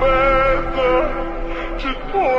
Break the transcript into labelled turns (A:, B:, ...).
A: better to talk.